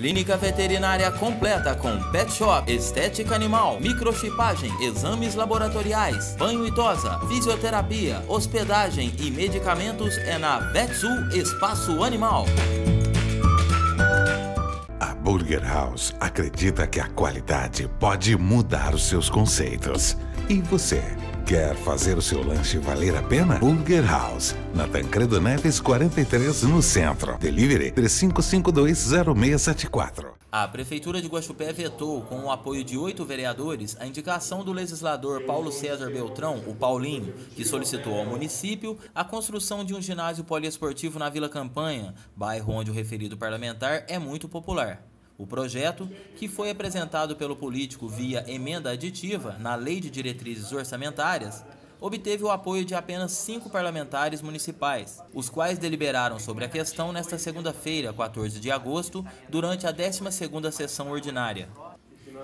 Clínica veterinária completa com pet shop, estética animal, microchipagem, exames laboratoriais, banho e tosa, fisioterapia, hospedagem e medicamentos é na Vetsul Espaço Animal. A Burger House acredita que a qualidade pode mudar os seus conceitos. E você? Quer fazer o seu lanche valer a pena? Burger House, na Tancredo Neves 43, no centro. Delivery 35520674. A Prefeitura de Guaxupé vetou, com o apoio de oito vereadores, a indicação do legislador Paulo César Beltrão, o Paulinho, que solicitou ao município a construção de um ginásio poliesportivo na Vila Campanha, bairro onde o referido parlamentar é muito popular. O projeto, que foi apresentado pelo político via emenda aditiva na Lei de Diretrizes Orçamentárias, obteve o apoio de apenas cinco parlamentares municipais, os quais deliberaram sobre a questão nesta segunda-feira, 14 de agosto, durante a 12ª sessão ordinária.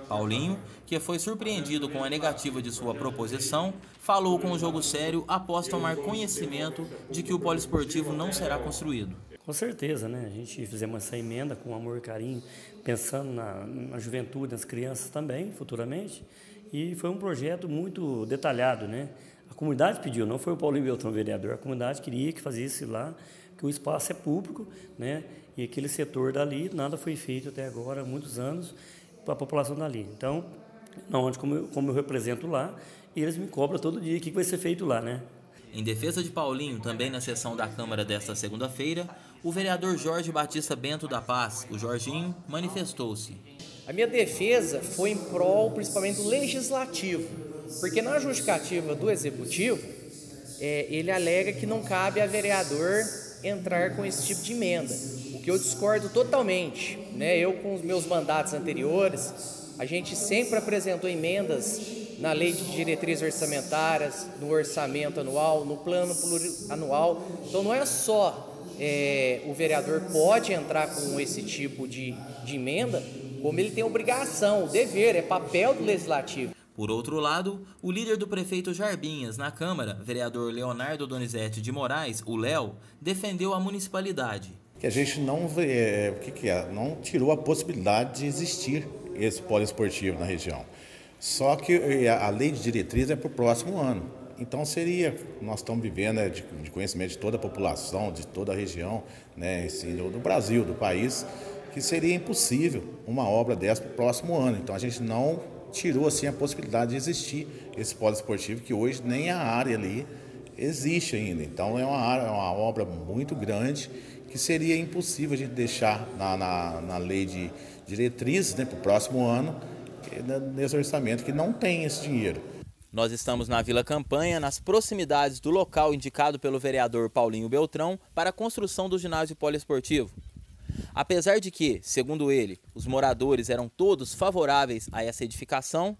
Paulinho, que foi surpreendido com a negativa de sua proposição, falou com o jogo sério após tomar conhecimento de que o poliesportivo não será construído. Com certeza, né? A gente fizemos essa emenda com amor e carinho, pensando na, na juventude, nas crianças também, futuramente. E foi um projeto muito detalhado, né? A comunidade pediu, não foi o Paulinho Beltrão vereador, a comunidade queria que fazia lá, que o espaço é público, né? E aquele setor dali, nada foi feito até agora, muitos anos, para a população dali. Então, onde como eu, como eu represento lá, eles me cobram todo dia o que vai ser feito lá, né? Em defesa de Paulinho, também na sessão da Câmara desta segunda-feira, o vereador Jorge Batista Bento da Paz, o Jorginho, manifestou-se. A minha defesa foi em prol, principalmente, do legislativo, porque na justificativa do executivo, é, ele alega que não cabe a vereador entrar com esse tipo de emenda, o que eu discordo totalmente. Né? Eu, com os meus mandatos anteriores, a gente sempre apresentou emendas na lei de diretrizes orçamentárias, no orçamento anual, no plano plurianual. Então não é só é, o vereador pode entrar com esse tipo de, de emenda, como ele tem obrigação, o dever, é papel do legislativo. Por outro lado, o líder do prefeito Jarbinhas na Câmara, vereador Leonardo Donizete de Moraes, o Léo, defendeu a municipalidade. Que a gente não vê, o que, que é, não tirou a possibilidade de existir esse poliesportivo na região. Só que a lei de diretriz é para o próximo ano. Então seria, nós estamos vivendo né, de, de, conhecimento de toda a população, de toda a região, né, do, Brasil, do país, que seria impossível uma obra dessa para o próximo ano. Então a gente não tirou assim a possibilidade de existir esse poliesportivo, que hoje nem a área ali existe ainda. Então é uma, área, é uma obra muito grande que seria impossível a gente deixar na, na, na lei de diretrizes né, para o próximo ano, nesse orçamento, que não tem esse dinheiro. Nós estamos na Vila Campanha, nas proximidades do local indicado pelo vereador Paulinho Beltrão para a construção do ginásio poliesportivo. Apesar de que, segundo ele, os moradores eram todos favoráveis a essa edificação,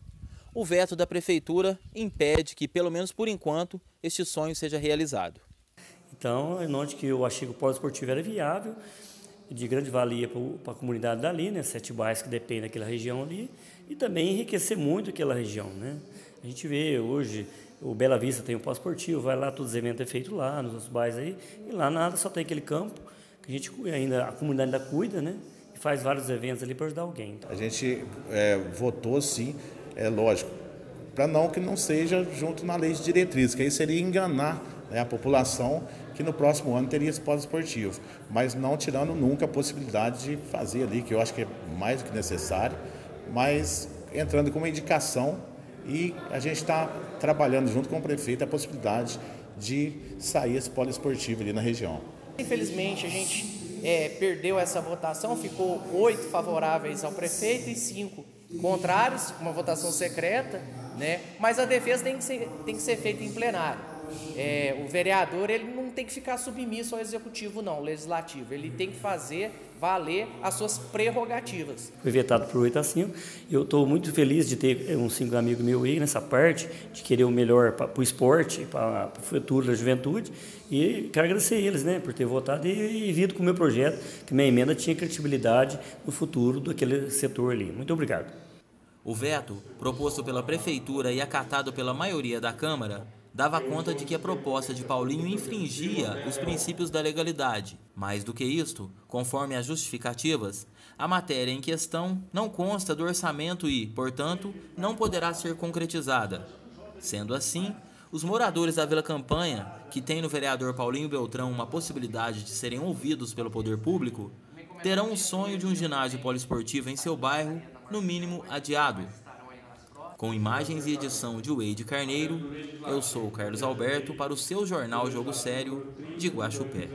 o veto da prefeitura impede que, pelo menos por enquanto, este sonho seja realizado. Então, é onde que eu achei que o poliesportivo era viável, de grande valia para a comunidade dali, né, sete bairros que dependem daquela região ali, e também enriquecer muito aquela região, né? A gente vê hoje o Bela Vista tem um pós-esportivo, vai lá, todos os eventos é feito lá, nos outros bairros aí, e lá nada, só tem aquele campo que a gente ainda, a comunidade ainda cuida, né? E faz vários eventos ali para ajudar alguém. A gente é, votou sim, é lógico, para não que não seja junto na lei de diretrizes, que aí seria enganar né, a população que no próximo ano teria esse pós-esportivo, mas não tirando nunca a possibilidade de fazer ali, que eu acho que é mais do que necessário, mas entrando com uma indicação e a gente está trabalhando junto com o prefeito a possibilidade de sair esse poliesportivo ali na região. Infelizmente a gente é, perdeu essa votação, ficou oito favoráveis ao prefeito e cinco contrários, uma votação secreta, né? mas a defesa tem que ser, tem que ser feita em plenário. É, o vereador ele tem que ficar submisso ao executivo, não, legislativo. Ele tem que fazer valer as suas prerrogativas. Foi vetado por 8 a 5 e eu estou muito feliz de ter eh, uns cinco amigos meus aí nessa parte, de querer o melhor para o esporte, para o futuro da juventude. E quero agradecer eles né, por ter votado e, e vindo com o meu projeto, que minha emenda tinha credibilidade no futuro daquele setor ali. Muito obrigado. O veto, proposto pela Prefeitura e acatado pela maioria da Câmara, dava conta de que a proposta de Paulinho infringia os princípios da legalidade. Mais do que isto, conforme as justificativas, a matéria em questão não consta do orçamento e, portanto, não poderá ser concretizada. Sendo assim, os moradores da Vila Campanha, que têm no vereador Paulinho Beltrão uma possibilidade de serem ouvidos pelo poder público, terão o sonho de um ginásio poliesportivo em seu bairro, no mínimo adiado. Com imagens e edição de Wade Carneiro, eu sou Carlos Alberto para o seu jornal Jogo Sério de Guaxupé.